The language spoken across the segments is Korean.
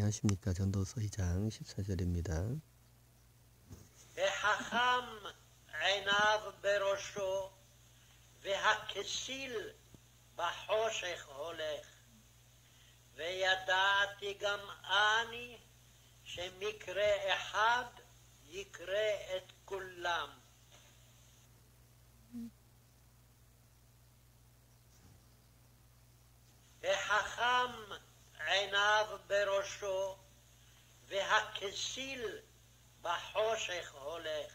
안녕하십니까. 전도서 2장 14절입니다. החכם עיניו בראשו, והכסיל בחושך הולך. וידעתי גם אני שמקרה אחד יקרה את כולם. החכם עיניו בראשו, והכסיל בחושך הולך.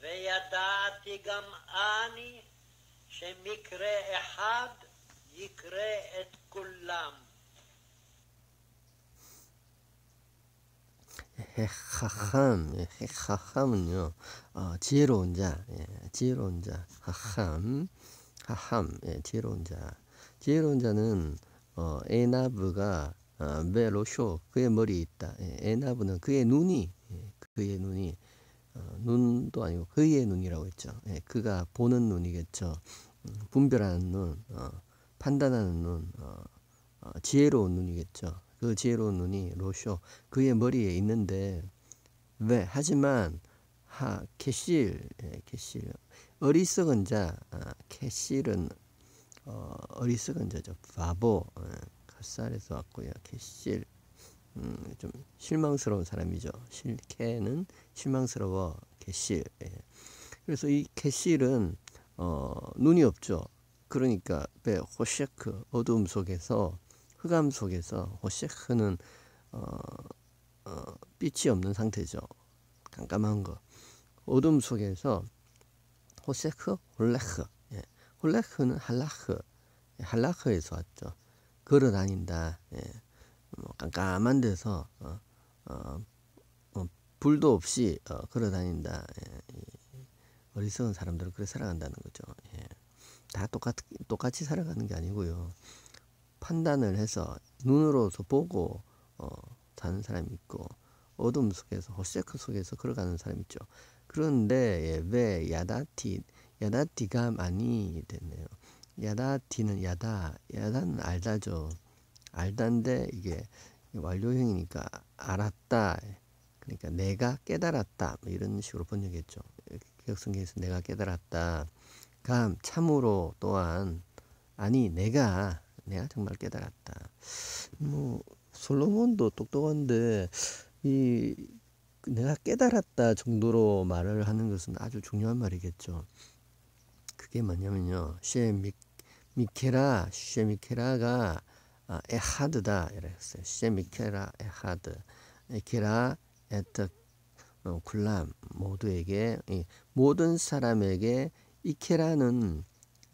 וידעתי גם אני שמקרה אחד יקרה את כולם. 하함, 예, 하함은요, 어, 지혜로운 자, 예, 지혜로운 자, 하함, 하함, 예, 지혜로운 자. 지혜로운 자는 어, 에나브가 어, 베로쇼 그의 머리에 있다. 예, 에나브는 그의 눈이, 예, 그의 눈이 어, 눈도 아니고 그의 눈이라고 했죠. 예, 그가 보는 눈이겠죠. 음, 분별하는 눈, 어, 판단하는 눈, 어, 어, 지혜로운 눈이겠죠. 그 지혜로운 눈이 로쇼 그의 머리에 있는데 왜 하지만 하 כסיל 예, כסיל 어리석은 자 아, כסיל은 어, 어리석은 자죠 바보 예, כסל에서 왔고요 כסיל 음, 좀 실망스러운 사람이죠 실 캐는 실망스러워 כסיל 예. 그래서 이 כסיל은 어, 눈이 없죠 그러니까 ב חושך 어두움 속에서 흑암 속에서 חושך는 어, 어, 빛이 없는 상태죠. 깜깜한 거. 어둠 속에서 호셰크, 홀레크. 예. 홀레크는 할라크. 예, 할라크에서 왔죠. 걸어 다닌다. 예. 뭐 깜깜한 데서 어, 어, 어, 불도 없이 어, 걸어 다닌다. 예. 어리석은 사람들은 그렇게 살아간다는 거죠. 예. 다 똑같, 똑같이 살아가는 게 아니고요. 판단을 해서 눈으로서 보고 어, 사는 사람이 있고 어둠 속에서 호세크 속에서 걸어가는 사람이 있죠. 그런데 예, 왜 야다티 야다티가 많이 됐네요. 야다티는 야다 야다는 알다죠. 알다인데 이게 완료형이니까 알았다. 그러니까 내가 깨달았다 뭐 이런 식으로 번역했죠. 기억성경에서 내가 깨달았다. גם 참으로 또한 아니 내가 내가 정말 깨달았다. 뭐 솔로몬도 똑똑한데 이 내가 깨달았다 정도로 말을 하는 것은 아주 중요한 말이겠죠. 그게 뭐냐면요. ש מ, מקרה ש מקרה가 아, אחד다 이랬어요. ש מקרה אחד יקרה את 어, 굴람 모두에게 모든 사람에게 이케라는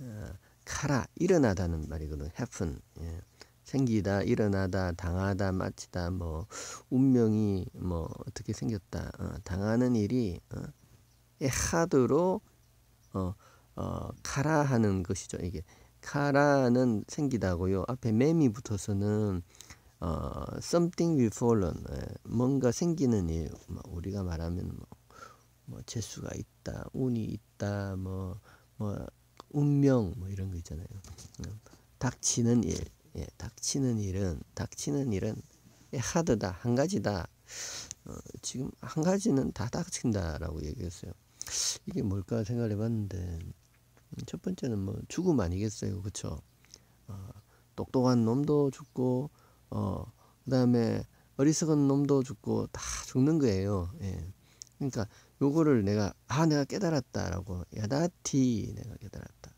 어, 카라 일어나다는 말이거든. happen 예. 생기다, 일어나다, 당하다, 마치다, 뭐 운명이 뭐 어떻게 생겼다, 어, 당하는 일이 어, 에하드로 어, 어, 카라 하는 것이죠. 이게 카라는 생기다고요. 앞에 맴이 붙어서는 어, something will fallen 예. 뭔가 생기는 일, 뭐 우리가 말하면 뭐, 뭐 재수가 있다, 운이 있다, 뭐뭐 뭐 운명 뭐 이런 거 있잖아요. 어, 닥치는 일, 예, 닥치는 일은 닥치는 일은 하드다 한 가지다. 어, 지금 한 가지는 다 닥친다라고 얘기했어요. 이게 뭘까 생각해 봤는데 음, 첫 번째는 뭐 죽음 아니겠어요, 그렇죠? 어, 똑똑한 놈도 죽고, 어, 그다음에 어리석은 놈도 죽고 다 죽는 거예요. 예. 그러니까 요거를 내가 아 내가 깨달았다라고 야다티 내가 깨달았다.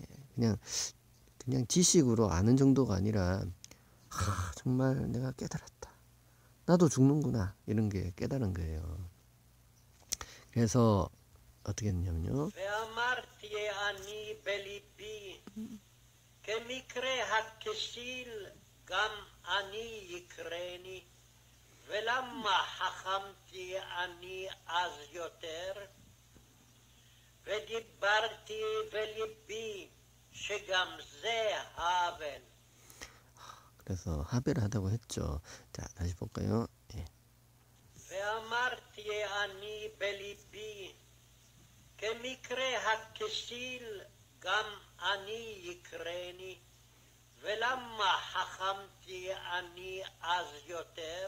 예, 그냥 그냥 지식으로 아는 정도가 아니라 아, 정말 내가 깨달았다. 나도 죽는구나 이런 게 깨달은 거예요. 그래서 어떻게 했냐면요. ואמרתי אני בליבי, כמקרה הכסיל גם אני יקרני. ולמה חכמתי אני אז יותר? ודיברתי בליבי שגם זה האבל. 그래서 합의를 하다고 했죠. 자, 다시 볼까요? 예. ואמרתי אני בליבי, כמקרה הכסיל גם אני יקרני, ולמה חכמתי אני אז יותר?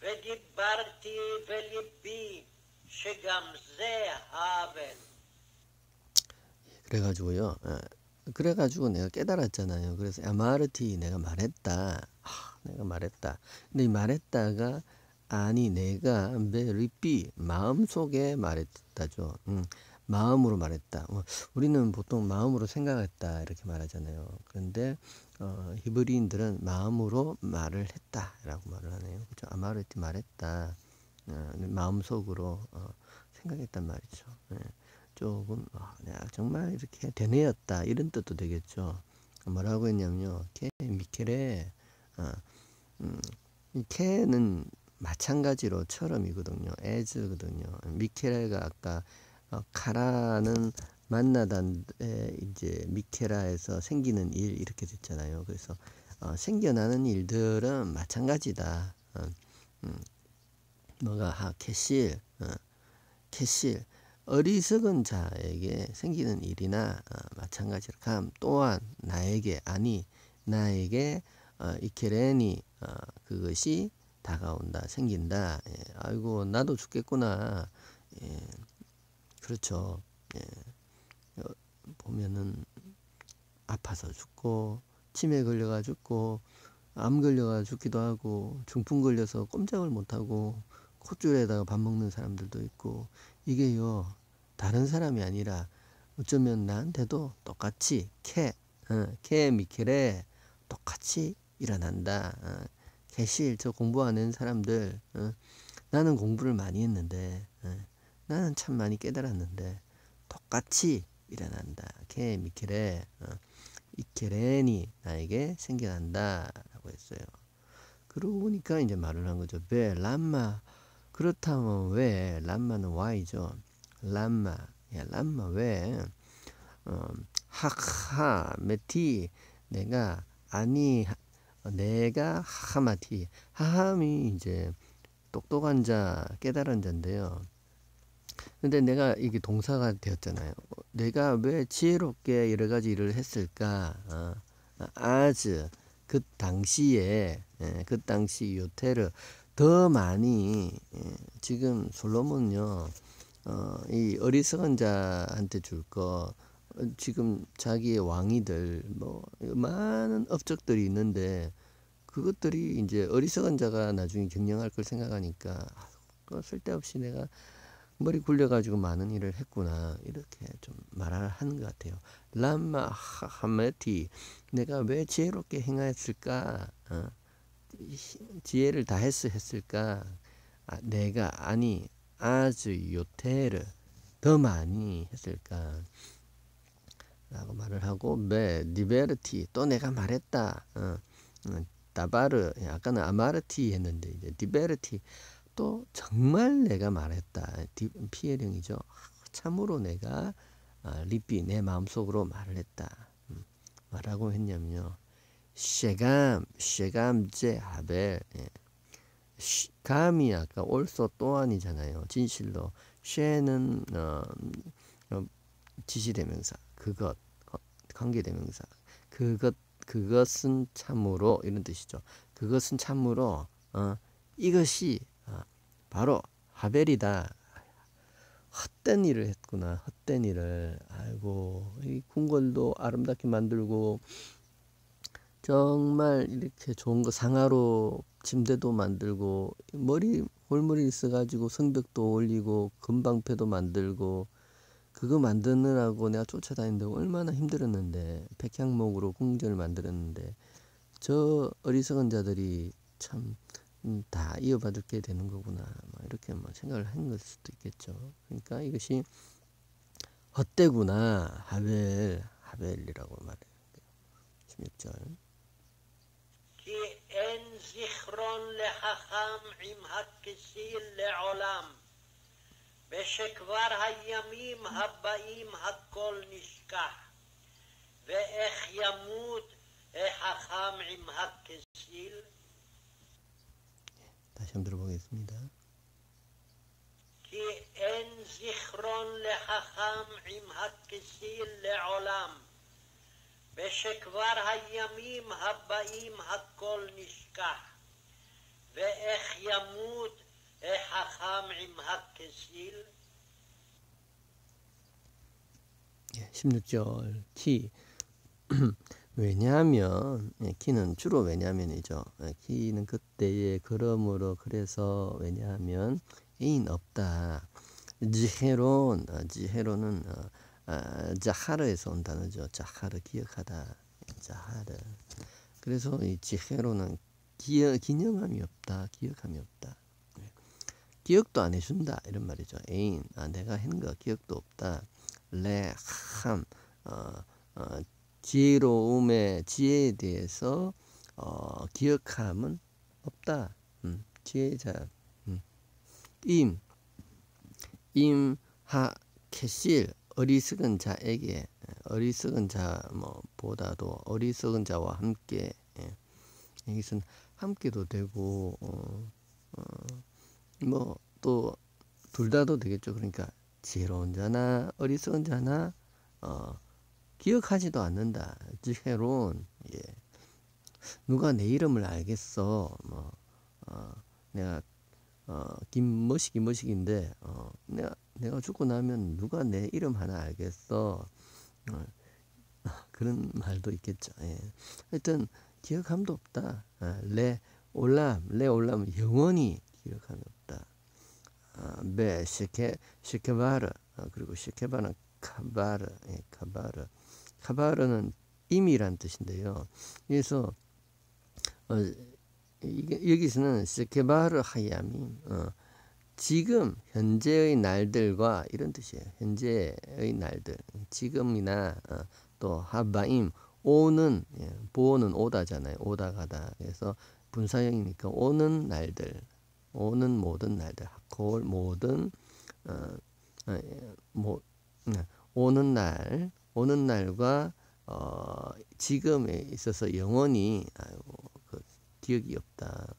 ודיברתי בליבי שגם זה האבל. 그래가지고요. 어, 그래가지고 내가 깨달았잖아요. 그래서 아마르티 내가 말했다. 아, 내가 말했다. 근데 이 말했다가 아니 내가 베리삐 마음속에 말했다죠. 음, 마음으로 말했다. 어, 우리는 보통 마음으로 생각했다 이렇게 말하잖아요. 그런데 어, 히브리인들은 마음으로 말을 했다라고 말을 하네요. 그렇죠? 아마르티 말했다. 어, 마음속으로 어, 생각했단 말이죠. 예. 조금 어, 내가 정말 이렇게 되뇌었다 이런 뜻도 되겠죠. 뭐라고 했냐면요. 케 미켈의 어, 음, 이 케는 마찬가지로 처럼이거든요. as거든요. 미켈가 아까 어, 카라는 만나단에 이제 미케라에서 생기는 일 이렇게 됐잖아요. 그래서 어, 생겨나는 일들은 마찬가지다. 어, 음, 뭐가 하 캐실, 어, 캐실 어리석은 자에게 생기는 일이나 어, 마찬가지로 감 또한 나에게 아니 나에게 어, 이케레니 어, 그것이 다가온다 생긴다. 예, 아이고 나도 죽겠구나. 예, 그렇죠. 예, 어, 보면은 아파서 죽고 치매 걸려가 죽고 암 걸려가 죽기도 하고 중풍 걸려서 꼼짝을 못하고 콧줄에다가 밥 먹는 사람들도 있고 이게요 다른 사람이 아니라 어쩌면 나한테도 똑같이 캐, 어, 캐 미켈에 똑같이 일어난다. 어, 개실 저 공부 안 하는 사람들 어, 나는 공부를 많이 했는데 어, 나는 참 많이 깨달았는데 똑같이 일어난다. 캐 미켈에 어, 이케렌이 나에게 생겨난다라고 했어요. 그러고 보니까 이제 말을 한 거죠. 왜 람마 그렇다면 왜 람마는 Y죠. 람마 야 람마 왜 어, 하하 메티 내가 아니 내가 하하마티 하함이 이제 똑똑한 자 깨달은 자인데요. 근데 내가 이게 동사가 되었잖아요. 내가 왜 지혜롭게 여러 가지 일을 했을까? 어, 아즈 그 당시에 예, 그 당시 요테르 더 많이 예, 지금 솔로몬요 어, 이 어리석은 자한테 줄거 어, 지금 자기의 왕이들 뭐 많은 업적들이 있는데 그것들이 이제 어리석은 자가 나중에 경영할 걸 생각하니까 그 쓸데없이 내가 머리 굴려가지고 많은 일을 했구나 이렇게 좀 말을 하는 것 같아요. 람마 하메티 내가 왜 지혜롭게 행하였을까? 어? 지혜를 다했어 했을까? 아, 내가 아니 아주 יותר 더 많이 했을까? 라고 말을 하고 ודברתי 또 내가 말했다. 어, 어, דבר 아까는 אמרתי 했는데 이제 דברתי 또 정말 내가 말했다. 피엘형이죠. 참으로 내가 아, לבי 내 마음속으로 말을 했다. 음, 뭐라고 했냐면요. 쉐감, 쉐감제 하벨. 예. 감이 아까 올소 또한이잖아요. 진실로 쉐는 어, 어, 지시대명사 그것 관계대명사 그것 그것은 참으로 이런 뜻이죠. 그것은 참으로 어, 이것이 어, 바로 하벨이다. 헛된 일을 했구나. 헛된 일을. 아이고 이 궁궐도 아름답게 만들고 정말 이렇게 좋은 거 상하로 침대도 만들고 머리 골머리 있어가지고 성벽도 올리고 금방패도 만들고 그거 만드느라고 내가 쫓아다니는데 얼마나 힘들었는데 백향목으로 궁전을 만들었는데 저 어리석은 자들이 참다 음, 이어받을 게 되는 거구나 뭐 이렇게 뭐 생각을 한 걸 수도 있겠죠. 그러니까 이것이 헛되구나 하벨 하벨이라고 말해요. 16절. ושכבר הימים הבאים הכל נשכח, ואיך ימות החכם עם הכסיל? 다시 한번 들어보겠습니다. כי אין זיכרון לחכם עם הכסיל לעולם, ושכבר הימים הבאים הכל נשכח, ואיך ימות החכם עם הכסיל? 예, 16절 키 왜냐하면 예, 키는 주로 왜냐하면이죠. 예, 키는 그때의 그러므로 그래서 왜냐하면 애인 없다. 지헤론 어, 지헤론은 어, 아, 자하르에서 온 단어죠. 자하르 기억하다. 자하르. 그래서 이 지헤로는 기억, 기념함이 없다. 기억함이 없다. 예. 기억도 안 해준다. 이런 말이죠. 애인. 아, 내가 한거 기억도 없다. 레함. 어, 어, 지혜로움의 지혜에 대해서 어, 기억함은 없다. 음, 지혜자. 음. 임. 임하 캐실 어리석은 자에게 어리석은 자 뭐 보다도 어리석은 자와 함께 예. 여기서는 함께도 되고 어, 어, 뭐 또 둘 다도 되겠죠. 그러니까 지혜로운 자나 어리석은 자나 어, 기억하지도 않는다. 지혜로운 예. 누가 내 이름을 알겠어. 뭐 어, 내가 어, 김머식이 머식인데 어, 내가 내가 죽고 나면 누가 내 이름 하나 알겠어. 어, 그런 말도 있겠죠. 예. 하여튼 기억함도 없다. 아, 레 올람 레 올람 영원히 기억함이 없다. 아, 베 시케 시케바르 아, 그리고 시케바는 카바르 예, 카바르 카바르는 임이란 뜻인데요. 그래서 어, 이게, 여기서는 시케바르 하야미 어, 지금 현재의 날들과 이런 뜻이에요. 현재의 날들 지금이나 어, 또 하바임 오는 예, 보는 오다잖아요. 오다 가다. 그래서 분사형이니까 오는 날들 오는 모든 날들 고 모든 어, 어, 예, 뭐, 네, 오는 날 오는 날과 어, 지금에 있어서 영원히 아이고, 그 기억이 없다.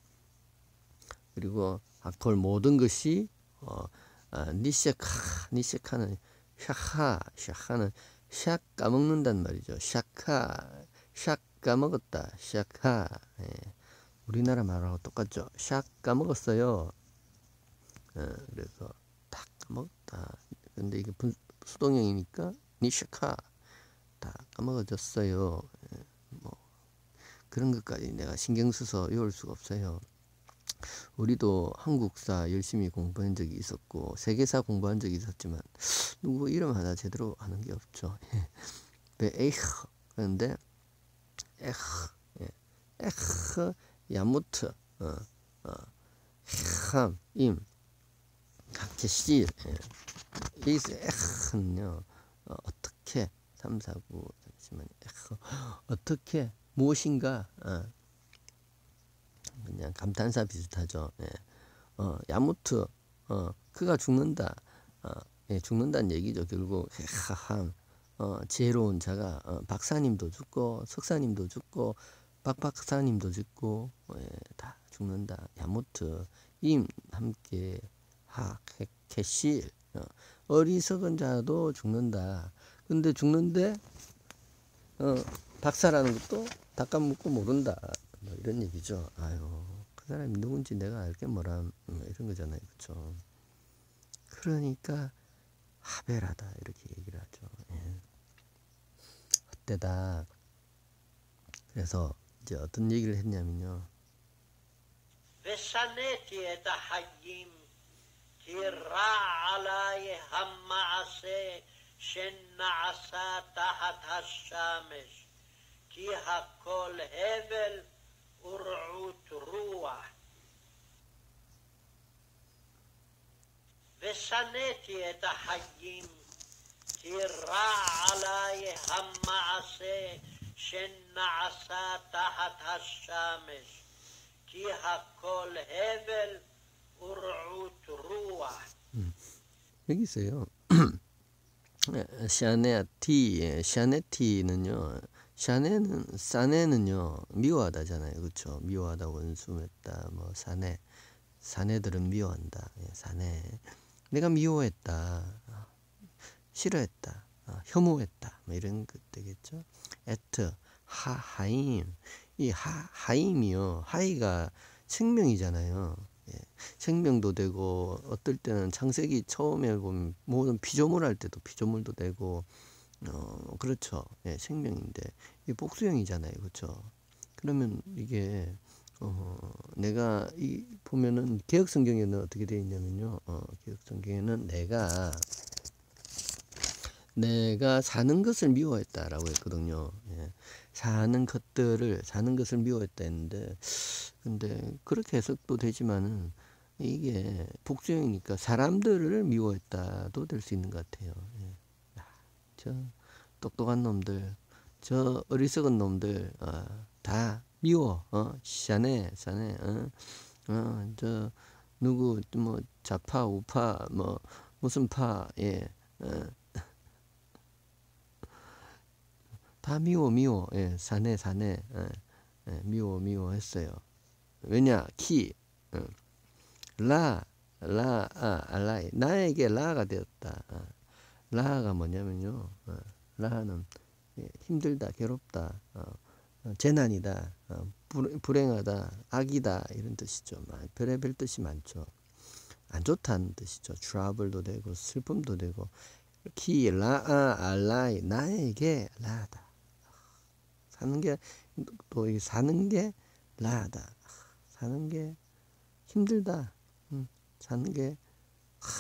그리고 아콜 모든 것이 어, 아, 니셰카 니셰카는 샤하 샤하는 샥 까먹는단 말이죠. 샤카 샥 까먹었다. 샤카 예. 우리나라 말하고 똑같죠. 샥 까먹었어요. 예, 그래서 다 까먹었다. 근데 이게 분, 수동형이니까 니샤카 다 까먹어졌어요. 예, 뭐 그런 것까지 내가 신경 써서 외울 수가 없어요. 우리도 한국사 열심히 공부한 적이 있었고 세계사 공부한 적이 있었지만 누구 이름 하나 제대로 아는 게 없죠. 네, 에이흐 그런데 에흐 예. 에흐 야무트 어, 어, 함, 임 각케시 예. 여기서 에흐는요 어, 어떻게 3, 4, 9 잠시만요 에흐 어떻게 무엇인가 어. 그냥 감탄사 비슷하죠. 예. 어, 야무트, 어, 그가 죽는다. 어, 예, 죽는다는 얘기죠. 결국, 하함, 어, 지혜로운 자가, 어, 박사님도 죽고, 석사님도 죽고, 박박사님도 죽고, 예, 다 죽는다. 야무트, 임, 함께, 하, 캐, 캐실, 어, 어리석은 자도 죽는다. 근데 죽는데, 어, 박사라는 것도 닦아먹고 모른다. 뭐 이런 얘기죠. 아유, 그 사람이 누군지 내가 알게 뭐라 뭐 이런 거잖아요. 그쵸 그러니까 하베라다 이렇게 얘기를 하죠. 예. 헛되다. 그래서 이제 어떤 얘기를 했냐면요. ושנאתי את החיים, כי רע עלי המעשה שנעשה תחת השמש, כי הכל הבל ורעות רוח. ושנאתי את החיים, כי רע עלי המעשה שנעשה תחת השמש, כי הכל הבל ורעות רוח. 여기 있어요. 샤네티, 샤네티는요. 샤네는 사네는요 미워하다잖아요, 그렇죠? 미워하다, 원수했다, 뭐 사내, 사내들은 미워한다. 예, 사내, 내가 미워했다, 싫어했다, 어, 혐오했다. 뭐 이런 것 되겠죠. 에트 하하임 이 하, 하임이요. 하이가 생명이잖아요. 예. 생명도 되고 어떨 때는 창세기 처음에 보면 모든 피조물 할 때도 피조물도 되고 어 그렇죠. 예, 생명인데 이 복수형이잖아요. 그렇죠. 그러면 이게 어 내가 이 보면은 개혁 성경에는 어떻게 되어 있냐면요. 어 개혁 성경에는 내가 내가 사는 것을 미워했다라고 했거든요. 예. 사는 것들을 사는 것을 미워했다 했는데 근데 그렇게 해석도 되지만은 이게 복수형이니까 사람들을 미워했다도 될 수 있는 것 같아요. 예. 저 똑똑한 놈들, 저 어리석은 놈들 어, 다 미워. 어, 샤네, 샤네. 어, 어, 저 누구 뭐 좌파, 우파, 뭐 무슨 파, 예. 어. 다 미워 미워 예, 사내 사내 예, 예, 미워 미워 했어요. 왜냐 키 어. 라, 라, 아, 알라이 나에게 라가 되었다. 아, 라가 뭐냐면요. 어, 라는 예, 힘들다, 괴롭다, 어, 어, 재난이다, 어, 불, 불행하다, 악이다 이런 뜻이죠. 별의별 뜻이 많죠. 안 좋다는 뜻이죠. 트러블도 되고 슬픔도 되고 키, 라, 아, 알라이 나에게 라다. 사는 게또 사는 게 나다. 사는 게 힘들다. 음, 사는 게 하,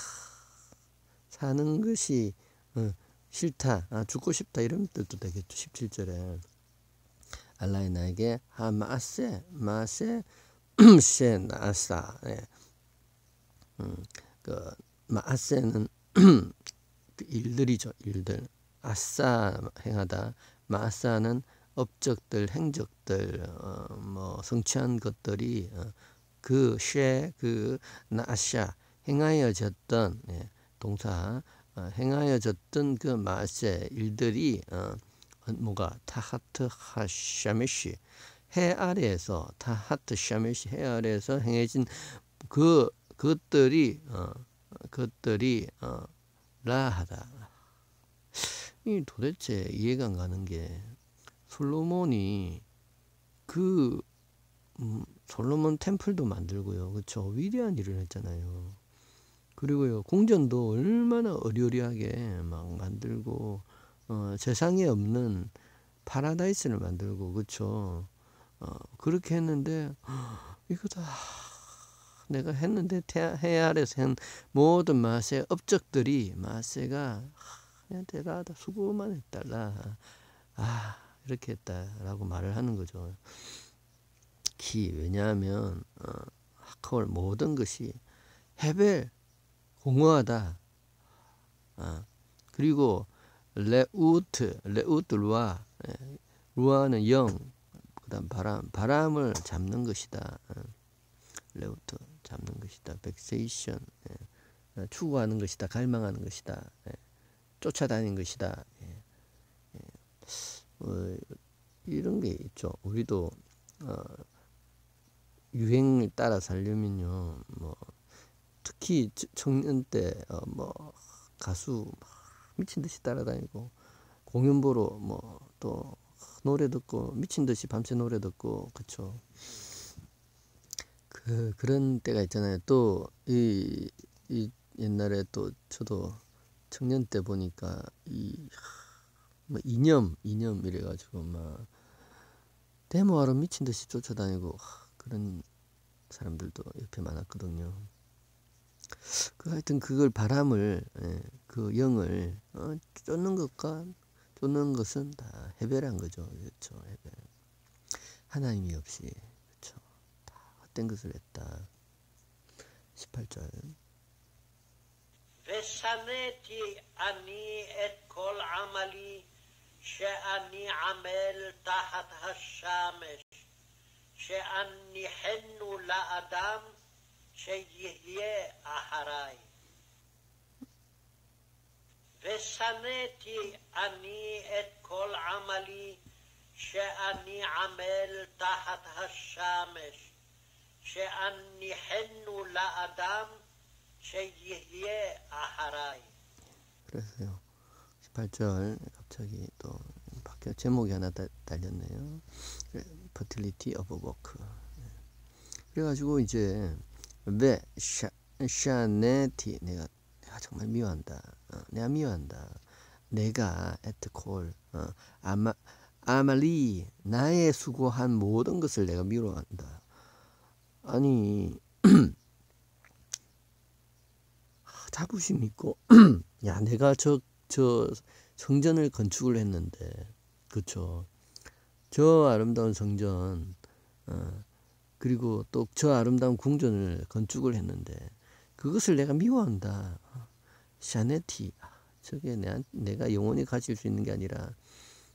사는 것이 어, 싫다. 아, 죽고 싶다 이런 뜻도 되겠죠. 17절에 알라이 나에게 하마세 마세 세 나사. 예. 음, 그 마세는 그 일들이죠. 일들. 아싸 행하다. 마사는 업적들, 행적들, 어, 뭐 성취한 것들이 어, 그 ש, 그 נעשה 행하여졌던 예, 동사 어, 행하여졌던 그 מעשה 일들이 어, 뭐가 תחת השמש 해 아래에서 תחת שמש 해 아래에서 행해진 그 것들이 어, 것들이 어, רע하다. 이 도대체 이해가 안 가는 게 솔로몬이 그 음, 솔로몬 템플도 만들고요. 그렇죠. 위대한 일을 했잖아요. 그리고요. 궁전도 얼마나 어리어리하게 막 만들고 어, 세상에 없는 파라다이스를 만들고 그렇죠. 어, 그렇게 했는데 이거 다 내가 했는데 해 아래서 한 모든 마세 업적들이 마세가 그냥 대단하다 수고만 했달라. 아 이렇게 했다라고 말을 하는 거죠. כי 왜냐하면 어, הכל 모든 것이 הבל 공허하다. 아, 그리고 레우트 레우트 루아 예, 루아는 영 그다음 바람 바람을 잡는 것이다. 어, רעות 잡는 것이다. vexation 예, 어, 추구하는 것이다. 갈망하는 것이다. 예, 쫓아다니는 것이다. 예, 예. 어, 이런 게 있죠. 우리도 어, 유행을 따라 살려면요, 뭐 특히 청년 때뭐 어, 가수 미친 듯이 따라다니고 공연 보러 뭐 또 노래 듣고 미친 듯이 밤새 노래 듣고 그쵸. 그 그런 때가 있잖아요. 또이 이 옛날에 또 저도 청년 때 보니까 이 뭐 이념 이념 이래가지고 막 데모하러 미친 듯이 쫓아다니고 그런 사람들도 옆에 많았거든요. 그 하여튼 그걸 바람을 예, 그 영을 어, 쫓는 것과 쫓는 것은 다 해별한 거죠. 그렇죠. 해별. 하나님이 없이 그렇죠. 다 헛된 것을 했다. 18절. ושנאתי אני את כל עמלי שאני עמל תחת השמש, שאניחנו לאדם שיהיה אחריי. ושנאתי אני את כל עמלי שאני עמל תחת השמש, שאניחנו לאדם שיהיה אחריי. 그래서요. 18절 갑자기 또 바뀌어 제목이 하나 다, 달렸네요. Fertility of Work. 그래가지고 이제 왜 샤, 샤네티 내가 내가 정말 미워한다. 어, 내가 미워한다. 내가 에트콜 어, 아마 아말리 나의 수고한 모든 것을 내가 미워한다. 아니 자부심 있고 야 내가 저 저 성전을 건축을 했는데 그쵸. 저 아름다운 성전 어, 그리고 또 저 아름다운 궁전을 건축을 했는데 그것을 내가 미워한다. 샤네티. 아, 저게 내, 내가 영원히 가질 수 있는 게 아니라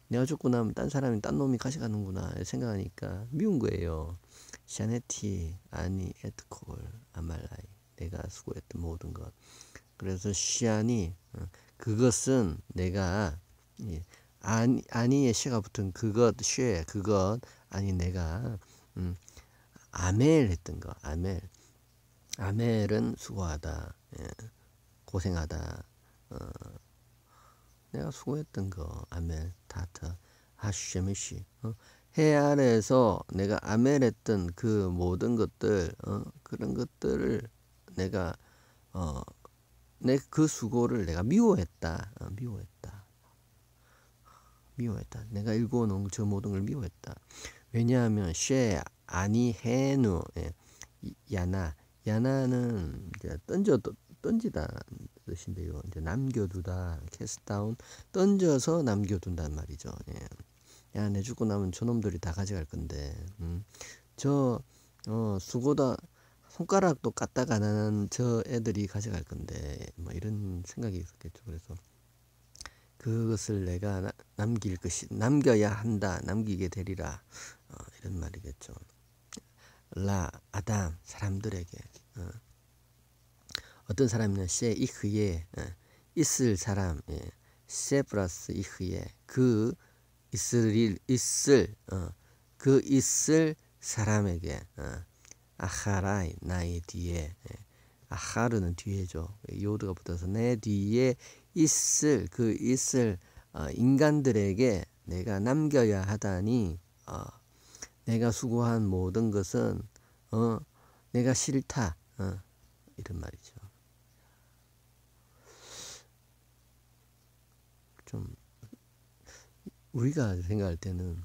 내가 죽고 나면 딴 사람이 딴 놈이 가져가는구나 생각하니까 미운 거예요. 샤네티 아니 에트콜 아말라이 내가 수고했던 모든 것. 그래서 시안이 어, 그것은 내가 아니 아니의 시가 붙은 그것 쉐 그것 아니 내가 음, 아멜 했던 거 아멜 아멜은 수고하다 예, 고생하다 어, 내가 수고했던 거 아멜 다트 하쉐미시 어, 해 아래에서 내가 아멜했던 그 모든 것들 어, 그런 것들을 내가 어, 내 그 수고를 내가 미워했다. 어, 미워했다. 미워했다. 내가 읽어놓은 저 모든 걸 미워했다. 왜냐하면 쉐 아니 해누 예. 야나 야나는 이제 던져 던지다 뜻인데요. 이제 남겨두다 캐스다운 던져서 남겨둔단 말이죠. 예. 야, 내 죽고 나면 저놈들이 다 가져갈 건데, 음. 저, 어, 수고다, 손가락도 까딱 안 하는 저 애들이 가져갈 건데 뭐 이런 생각이 있었겠죠. 그래서 그것을 내가 남길 것이 남겨야 한다. 남기게 되리라. 어, 이런 말이겠죠. 라 아담 사람들에게 어. 떤 사람이냐 셰 이흐에 어, 있을 사람 예. 셰 플러스 이흐에 그 있을 있을 어, 그 있을 사람에게 어, 아하라이 나의 뒤에 예. 아하르는 뒤에죠. 요드가 붙어서 내 뒤에 있을 그 있을 어, 인간들에게 내가 남겨야 하다니 어, 내가 수고한 모든 것은 어, 내가 싫다 어, 이런 말이죠. 좀 우리가 생각할 때는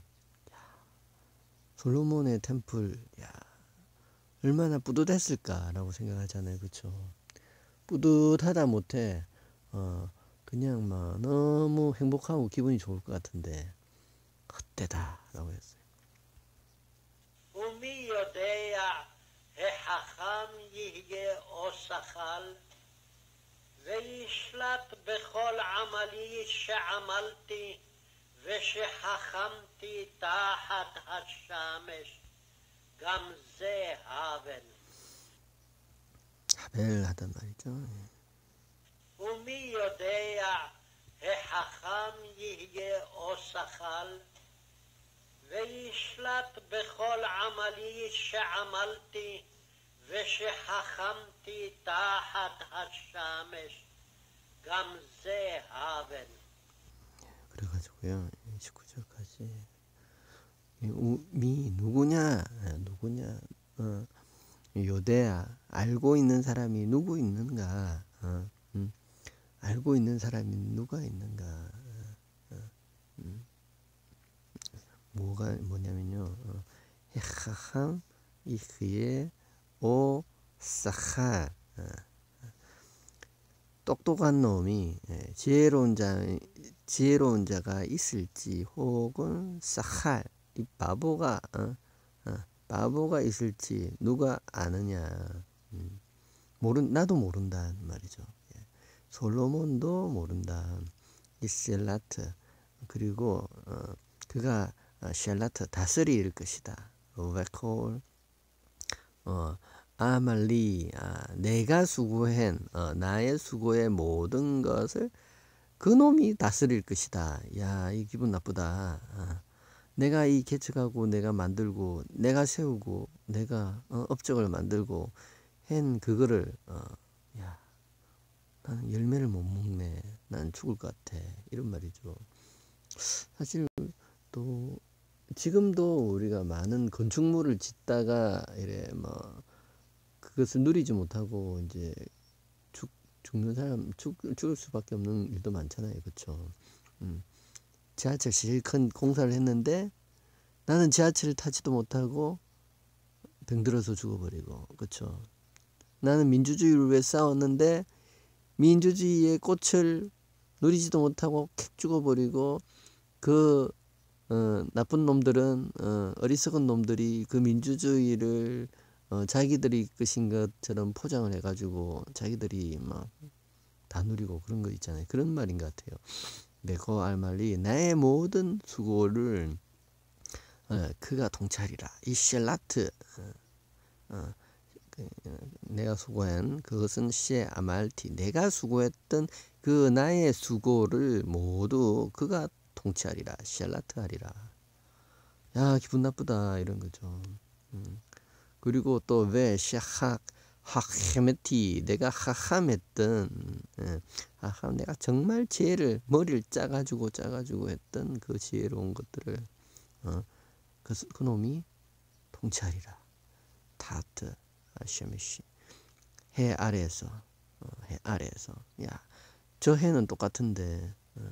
솔로몬의 템플 야 얼마나 뿌듯했을까라고 생각하잖아요. 그쵸? 뿌듯하다 못해, 어, 그냥 막 너무 행복하고 기분이 좋을 것 같은데, 헛되다라고 했어요. ומי יודע החכם יהיה או שכל וישלט בכל עמלי שעמלתי ושחכמתי תחת השמש גם זה האוון. 하벨 하단 말이죠. ומי יודע החכם יהיה או שכל, וישלט בכל עמלי שעמלתי, ושחכמתי תחת השמש. גם זה האוון. 그래가지고요, 19절까지 미 누구냐 누구냐 어, 요대야 알고 있는 사람이 누구 있는가 어, 음, 알고 있는 사람이 누가 있는가 어, 음. 뭐가 뭐냐면요 어, 헤하함 이흐의 오 사하 어, 똑똑한 놈이 예, 지혜로운 자 지혜로운 자가 있을지 혹은 사할 이 바보가 어? 어, 바보가 있을지 누가 아느냐 음, 모른 나도 모른다 말이죠. 예. 솔로몬도 모른다. 이 셀라트 그리고 어, 그가 어, 셀라트 다스릴 것이다. 베콜 어, 아말리 아, 내가 수고한 어, 나의 수고의 모든 것을 그놈이 다스릴 것이다. 야, 이 기분 나쁘다. 아, 내가 이 개척하고 내가 만들고 내가 세우고 내가 어, 업적을 만들고 한 그거를 어, 야 나는 열매를 못 먹네. 난 죽을 것 같아. 이런 말이죠. 사실 또 지금도 우리가 많은 건축물을 짓다가 이래 뭐 그것을 누리지 못하고 이제 죽 죽는 사람 죽 죽을 수밖에 없는 일도 많잖아요, 그렇죠? 음. 지하철 실컷 공사를 했는데 나는 지하철을 타지도 못하고 병들어서 죽어버리고, 그렇죠? 나는 민주주의를 위해 싸웠는데 민주주의의 꽃을 누리지도 못하고 캡 죽어버리고 그 어, 나쁜 놈들은 어, 어리석은 놈들이 그 민주주의를 어, 자기들이 이끄신 것처럼 포장을 해가지고 자기들이 막 다 누리고 그런 거 있잖아요. 그런 말인 것 같아요. 내고 알 말이 나의 모든 수고를 어, 그가 통찰이라 이 셸라트 어, 어, 그, 어, 내가 수고한 그것은 셰 아말티 내가 수고했던 그 나의 수고를 모두 그가 통치하리라 셸라트 하리라. 야 기분 나쁘다 이런 거죠. 음. 그리고 또왜 샤학 하헤메티 내가 하함했던 예, 하함 내가 정말 지혜를 머리를 짜가지고 짜가지고 했던 그 지혜로운 것들을 어, 그, 그 놈이 통치하리라. 타트 아시미시 해 아래에서 어, 해 아래에서 야 저 해는 똑같은데 어,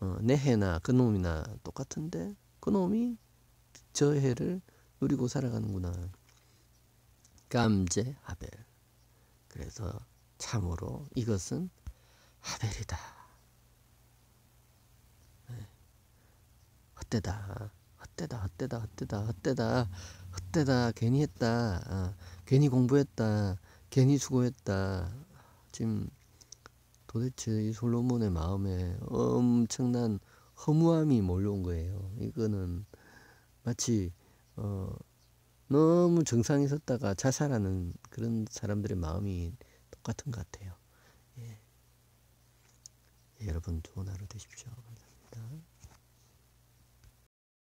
어, 내 해나 그 놈이나 똑같은데 그 놈이 저 해를 누리고 살아가는구나. 감제 하벨. 그래서 참으로 이것은 하벨이다. 네. 헛되다. 헛되다. 헛되다. 헛되다. 헛되다. 헛되다. 괜히 했다. 아, 괜히 공부했다. 괜히 수고했다. 지금 도대체 이 솔로몬의 마음에 엄청난 허무함이 몰려온 거예요. 이거는 마치 어, 너무 정상에 섰다가 자살하는 그런 사람들의 마음이 똑같은 것 같아요. 예. 예, 여러분 좋은 하루 되십시오.